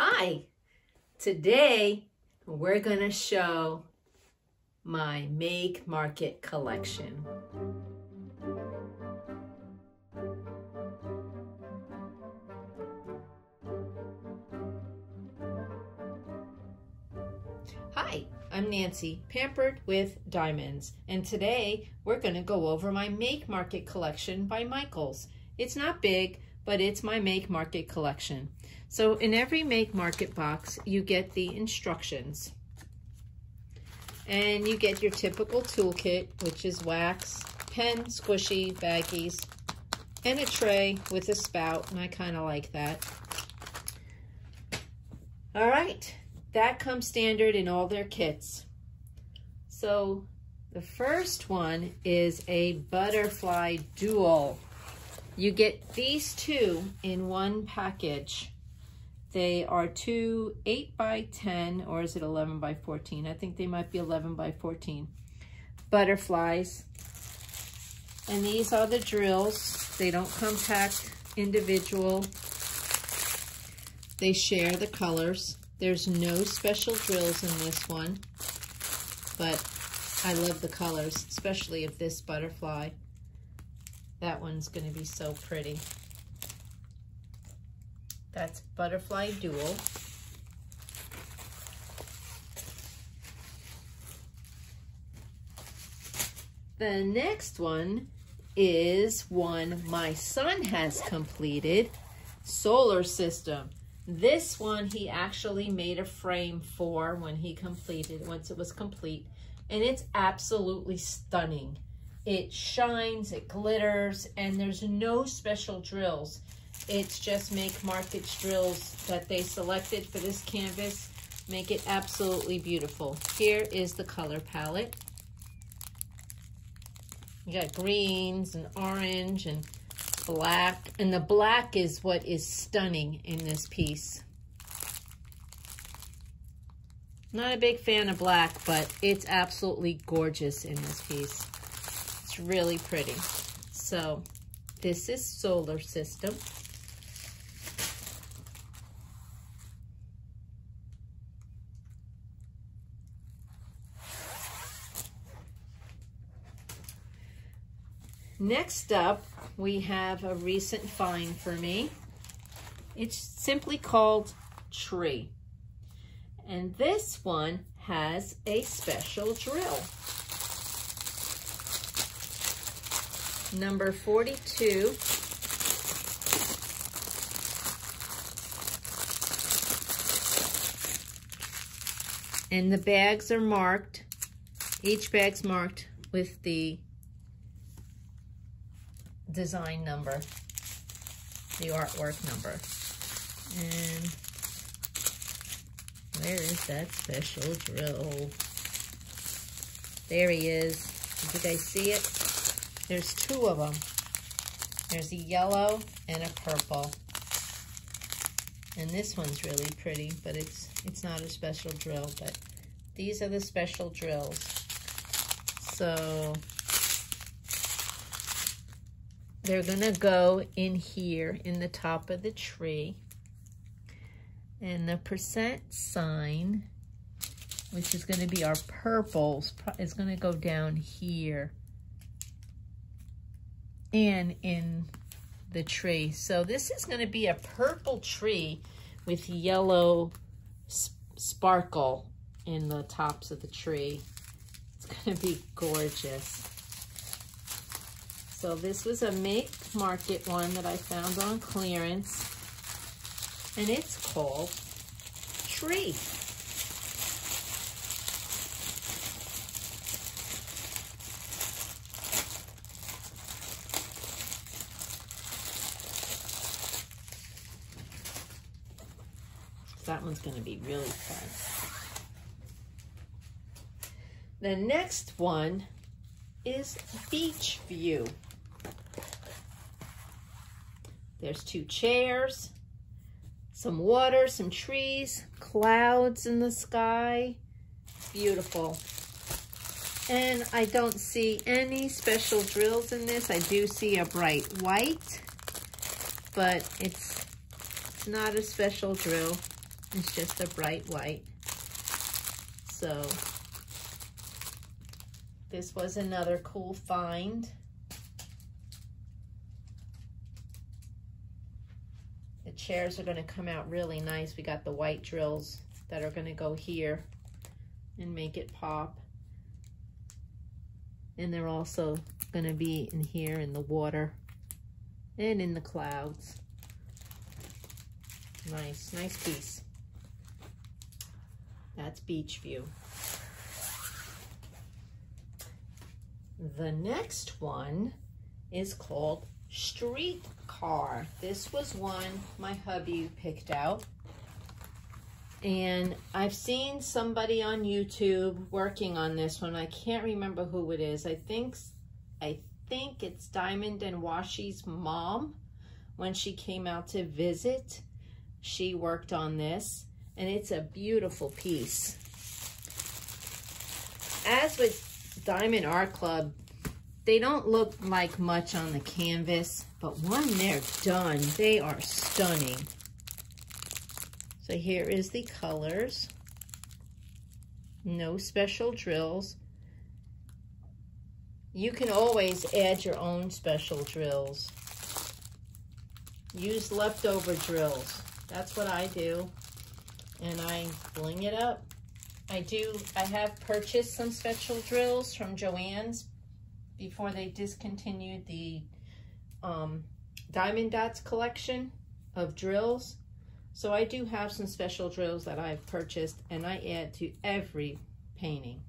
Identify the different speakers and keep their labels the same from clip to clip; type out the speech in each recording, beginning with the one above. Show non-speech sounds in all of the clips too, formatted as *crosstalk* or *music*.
Speaker 1: Hi, today we're going to show my Make Market collection. Hi, I'm Nancy, Pampered with Diamonds, and today we're going to go over my Make Market collection by Michaels. It's not big, but it's my Make Market collection. So in every Make Market box, you get the instructions. And you get your typical toolkit, which is wax, pen, squishy, baggies, and a tray with a spout, and I kind of like that. All right, that comes standard in all their kits. So the first one is a butterfly duel. You get these two in one package. They are two 8 by 10, or is it 11 by 14? I think they might be 11 by 14. Butterflies. And these are the drills. They don't come packed individual. They share the colors. There's no special drills in this one, but I love the colors, especially of this butterfly. That one's going to be so pretty. That's Butterfly Duel. The next one is one my son has completed, Solar System. This one he actually made a frame for when he completed, once it was complete, and it's absolutely stunning. It shines, it glitters, and there's no special drills. It's just Make Market's drills that they selected for this canvas. Make it absolutely beautiful. Here is the color palette. You got greens and orange and black. And the black is what is stunning in this piece. Not a big fan of black, but it's absolutely gorgeous in this piece really pretty. So this is solar system. Next up, we have a recent find for me. It's simply called Tree. And this one has a special drill. Number 42. And the bags are marked. Each bag's marked with the design number, the artwork number. And where is that special drill? There he is. Did you guys see it? There's two of them. There's a yellow and a purple. And this one's really pretty, but it's it's not a special drill, but these are the special drills. So they're gonna go in here in the top of the tree. And the percent sign, which is gonna be our purples, is gonna go down here and in the tree. So this is going to be a purple tree with yellow sparkle in the tops of the tree. It's going to be gorgeous. So this was a Make Market one that I found on clearance. And it's called Tree. That one's going to be really fun. The next one is Beach View. There's two chairs, some water, some trees, clouds in the sky. Beautiful. And I don't see any special drills in this. I do see a bright white, but it's, it's not a special drill. It's just a bright white. So this was another cool find. The chairs are going to come out really nice. We got the white drills that are going to go here and make it pop. And they're also going to be in here in the water and in the clouds. Nice, nice piece. That's beach view. The next one is called Streetcar. This was one my hubby picked out. And I've seen somebody on YouTube working on this one. I can't remember who it is. I think I think it's Diamond and Washi's mom. When she came out to visit, she worked on this. And it's a beautiful piece. As with Diamond Art Club, they don't look like much on the canvas, but when they're done, they are stunning. So here is the colors. No special drills. You can always add your own special drills. Use leftover drills. That's what I do. And I bling it up. I do, I have purchased some special drills from Joann's before they discontinued the um, Diamond Dots collection of drills. So I do have some special drills that I've purchased and I add to every painting.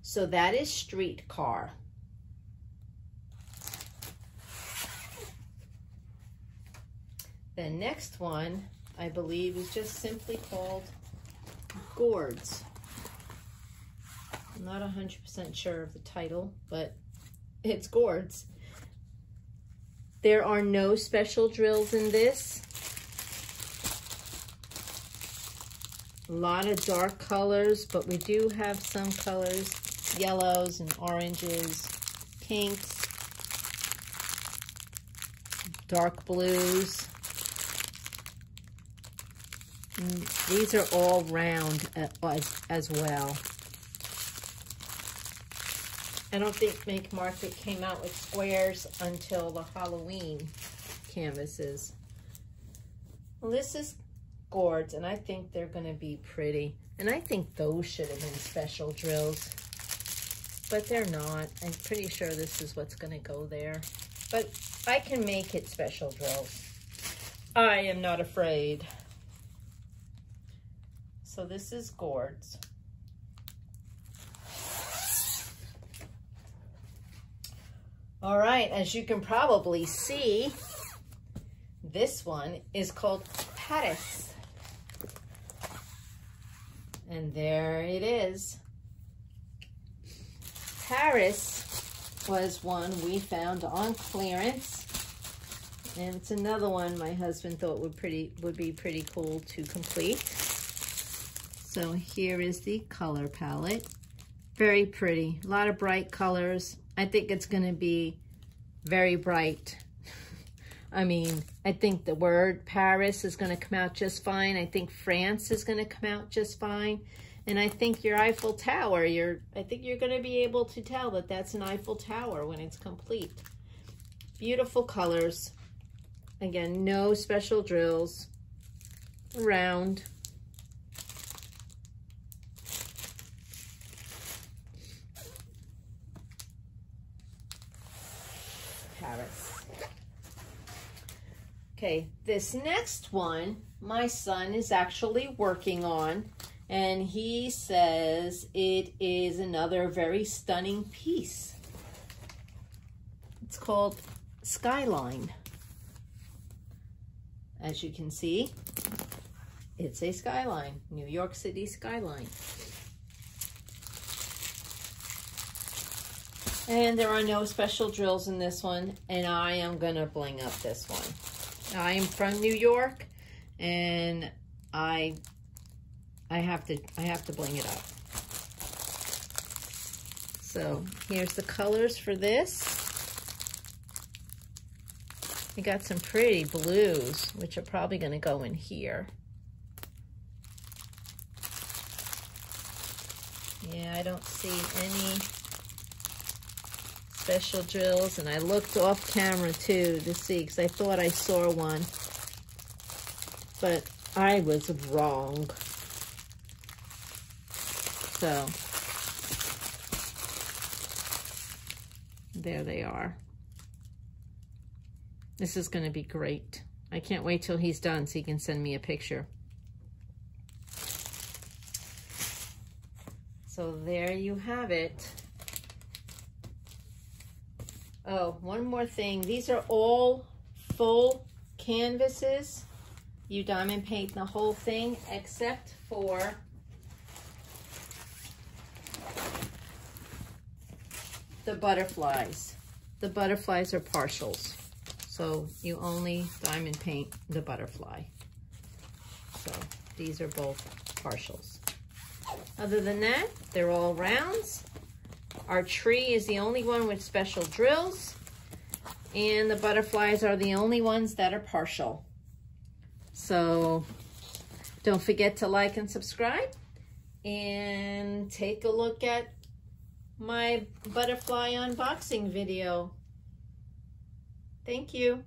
Speaker 1: So that is Streetcar. The next one, I believe, is just simply called gourds. I'm not 100% sure of the title, but it's gourds. There are no special drills in this. A lot of dark colors, but we do have some colors, yellows and oranges, pinks, dark blues. These are all round uh, as, as well. I don't think Make Market came out with squares until the Halloween canvases. Well, this is gourds, and I think they're going to be pretty. And I think those should have been special drills, but they're not. I'm pretty sure this is what's going to go there. But I can make it special drills. I am not afraid. So this is gourds. All right, as you can probably see, this one is called Paris. And there it is. Paris was one we found on clearance. And it's another one my husband thought would pretty would be pretty cool to complete. So here is the color palette. Very pretty, a lot of bright colors. I think it's gonna be very bright. *laughs* I mean, I think the word Paris is gonna come out just fine. I think France is gonna come out just fine. And I think your Eiffel Tower, you're, I think you're gonna be able to tell that that's an Eiffel Tower when it's complete. Beautiful colors. Again, no special drills. Round. Paris. Okay, this next one, my son is actually working on, and he says it is another very stunning piece. It's called Skyline. As you can see, it's a skyline, New York City skyline. And there are no special drills in this one, and I am gonna bling up this one. I am from New York, and I I have to I have to bling it up. So here's the colors for this. We got some pretty blues, which are probably going to go in here. Yeah, I don't see any special drills, and I looked off camera too to see, because I thought I saw one, but I was wrong. So, there they are. This is going to be great. I can't wait till he's done so he can send me a picture. So there you have it. Oh, one more thing. These are all full canvases. You diamond paint the whole thing except for the butterflies. The butterflies are partials. So you only diamond paint the butterfly. So these are both partials. Other than that, they're all rounds. Our tree is the only one with special drills. And the butterflies are the only ones that are partial. So don't forget to like and subscribe. And take a look at my butterfly unboxing video. Thank you.